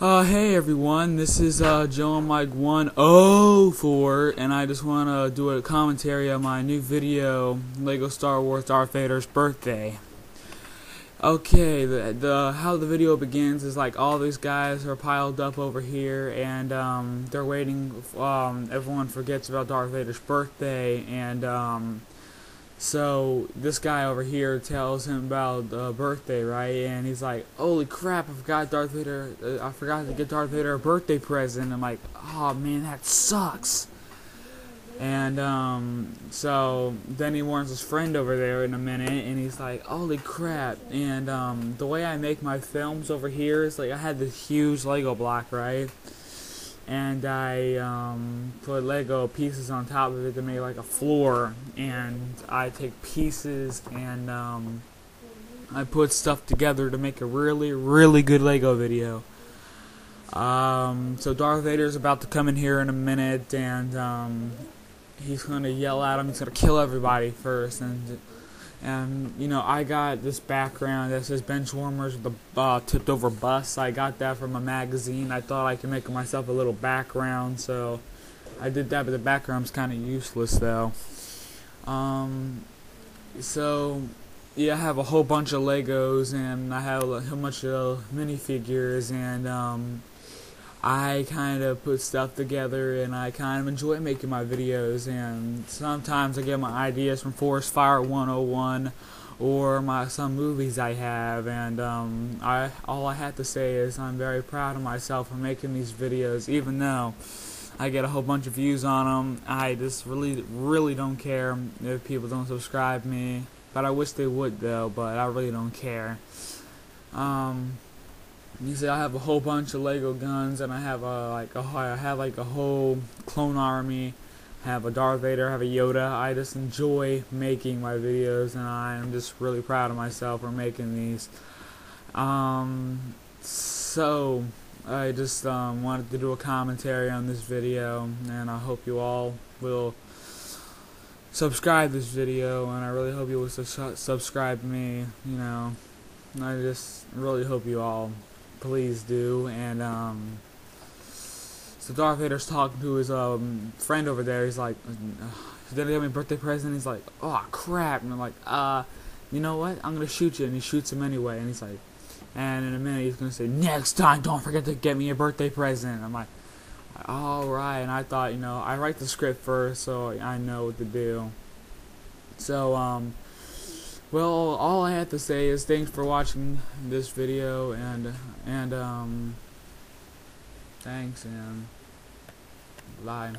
Uh, hey everyone, this is uh, Joe Mike 104, and I just want to do a commentary on my new video, Lego Star Wars Darth Vader's birthday. Okay, the, the how the video begins is like all these guys are piled up over here, and um, they're waiting. Um, everyone forgets about Darth Vader's birthday, and um, so this guy over here tells him about the birthday, right? And he's like, "Holy crap! I forgot Darth Vader. Uh, I forgot to get Darth Vader a birthday present." I'm like, "Oh man, that sucks." And um, so then he warns his friend over there in a minute, and he's like, "Holy crap!" And um, the way I make my films over here is like I had this huge Lego block, right? And I um, put Lego pieces on top of it to make like a floor. And I take pieces and um, I put stuff together to make a really, really good Lego video. Um, so Darth Vader is about to come in here in a minute, and um, he's gonna yell at him. He's gonna kill everybody first, and and you know I got this background that says bench warmers with the uh, tipped over bus. I got that from a magazine. I thought I could make myself a little background, so I did that. But the background's kind of useless though. Um, so yeah, I have a whole bunch of Legos and I have a whole bunch of minifigures and um, I kind of put stuff together and I kind of enjoy making my videos and sometimes I get my ideas from Forest Fire 101 or my some movies I have and um, I all I have to say is I'm very proud of myself for making these videos even though I get a whole bunch of views on them I just really really don't care if people don't subscribe me but I wish they would though but I really don't care. Um, you see, I have a whole bunch of Lego guns, and I have a like a I have like a whole clone army. I have a Darth Vader, I have a Yoda. I just enjoy making my videos, and I am just really proud of myself for making these. Um, so I just um, wanted to do a commentary on this video, and I hope you all will subscribe this video, and I really hope you will su subscribe me. You know, I just really hope you all please do. And um, so Darth Vader's talking to his um, friend over there. He's like, "Did he give me a birthday present?" He's like, "Oh crap!" And I'm like, "Uh, you know what? I'm gonna shoot you." And he shoots him anyway. And he's like, and in a minute he's gonna say, "Next time, don't forget to get me a birthday present." I'm like, "All right." And I thought, you know, I write the script first, so I know what to do. So um well, all I have to say is thanks for watching this video and and um thanks and bye.